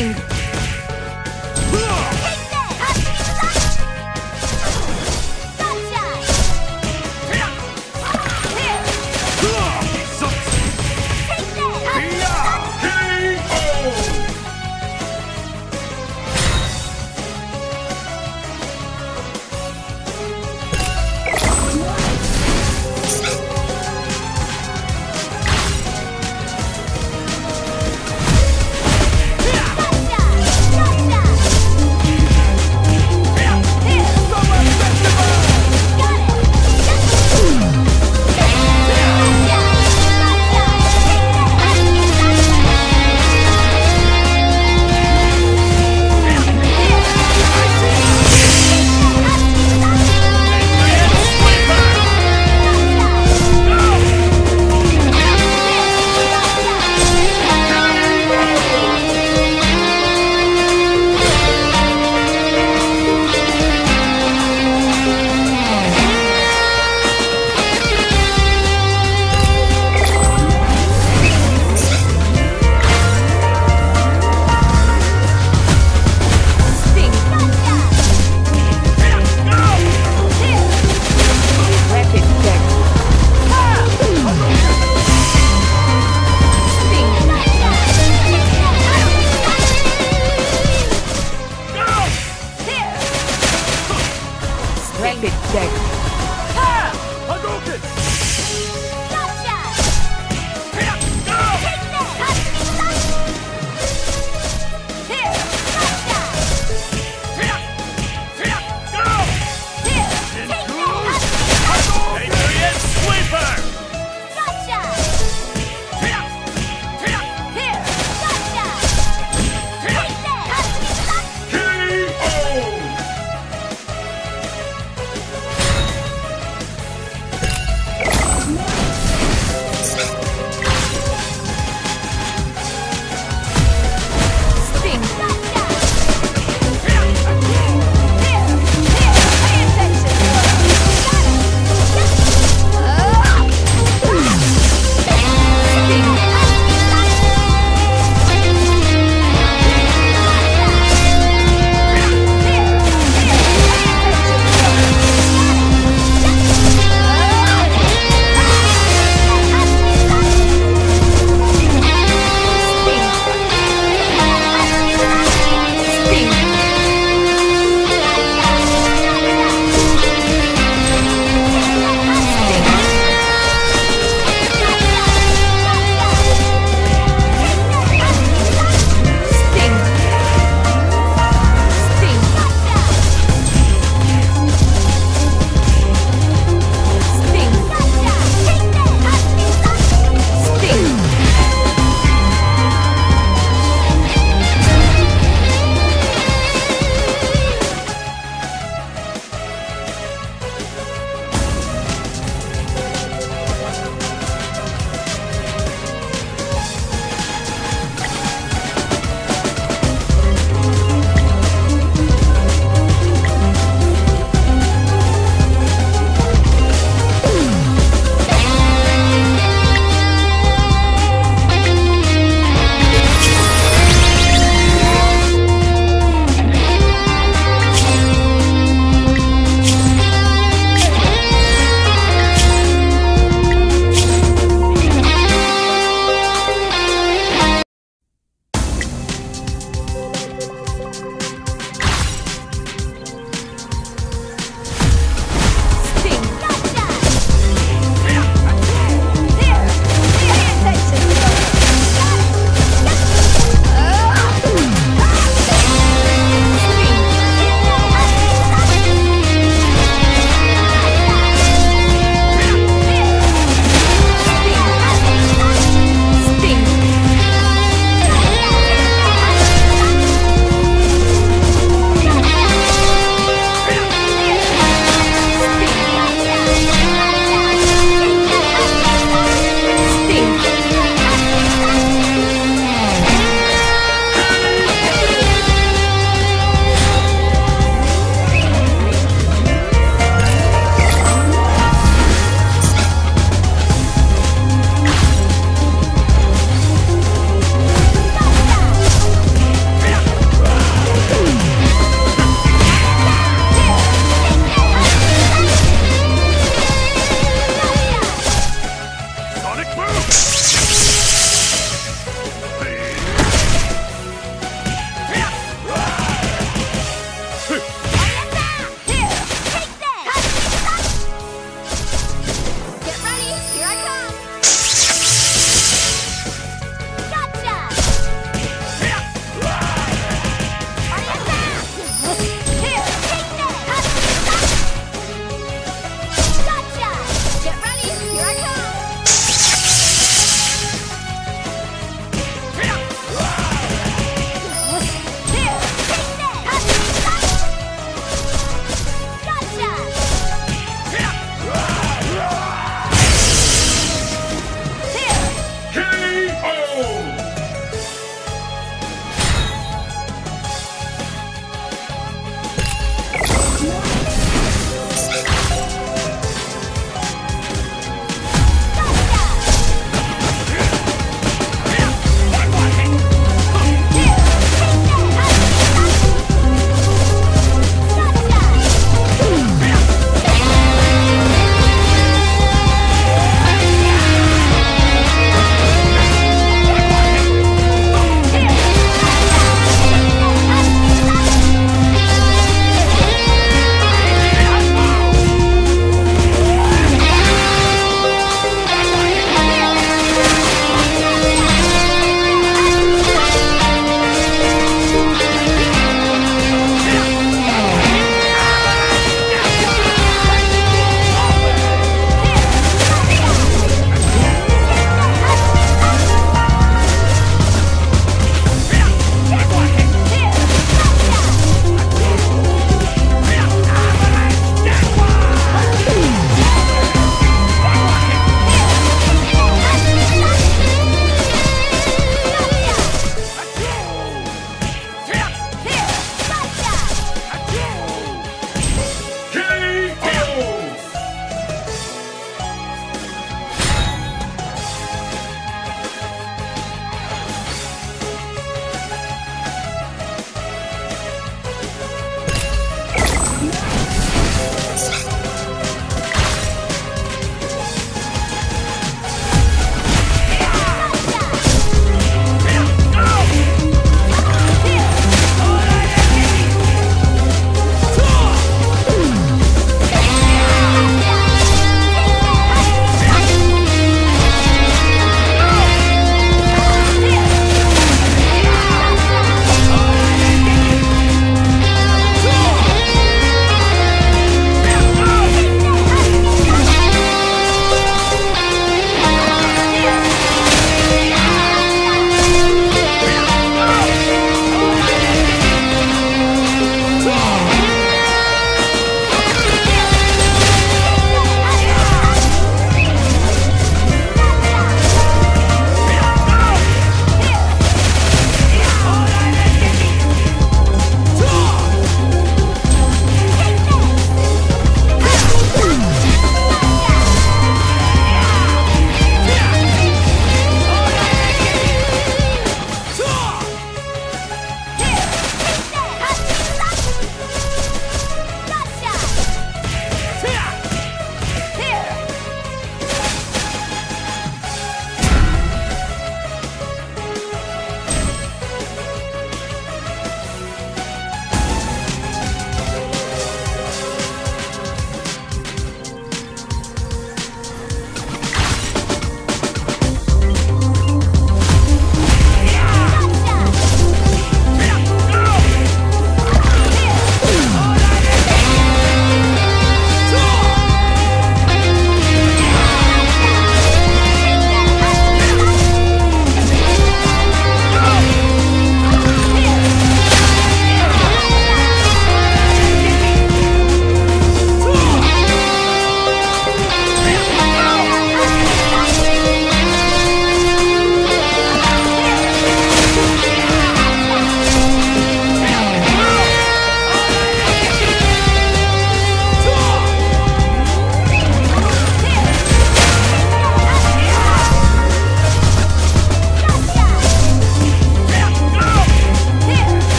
Sting.